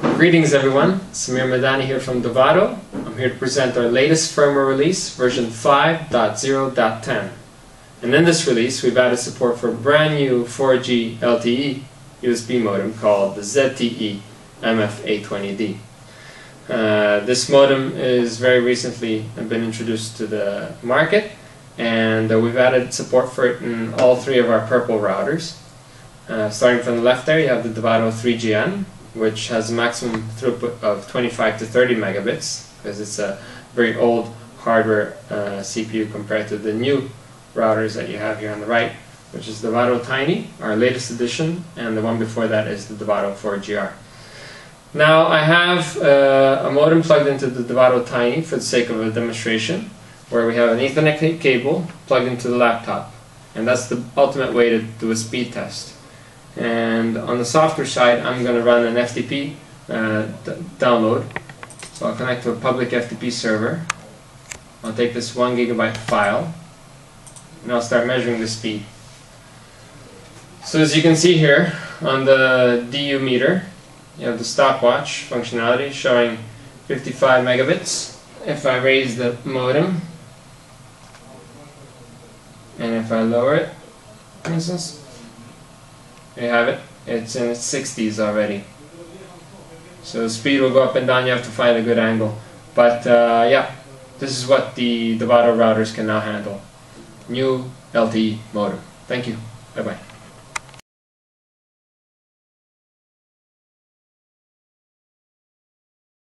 Greetings everyone, Samir Madani here from Dovado. I'm here to present our latest firmware release, version 5.0.10. And in this release we've added support for a brand new 4G LTE USB modem called the ZTE MF820D. Uh, this modem is very recently been introduced to the market and uh, we've added support for it in all three of our purple routers. Uh, starting from the left there you have the Dovado 3GN which has a maximum throughput of 25 to 30 megabits because it's a very old hardware uh, CPU compared to the new routers that you have here on the right which is the Dovado Tiny, our latest edition, and the one before that is the Dovado 4GR. Now I have uh, a modem plugged into the Dovado Tiny for the sake of a demonstration where we have an Ethernet cable plugged into the laptop and that's the ultimate way to do a speed test and on the software side I'm going to run an FTP uh, download. So I'll connect to a public FTP server. I'll take this one gigabyte file and I'll start measuring the speed. So as you can see here on the DU meter you have the stopwatch functionality showing 55 megabits. If I raise the modem and if I lower it for instance there you have it. It's in its 60s already. So the speed will go up and down. You have to find a good angle. But uh, yeah, this is what the Dovado routers can now handle. New LTE modem. Thank you. Bye-bye.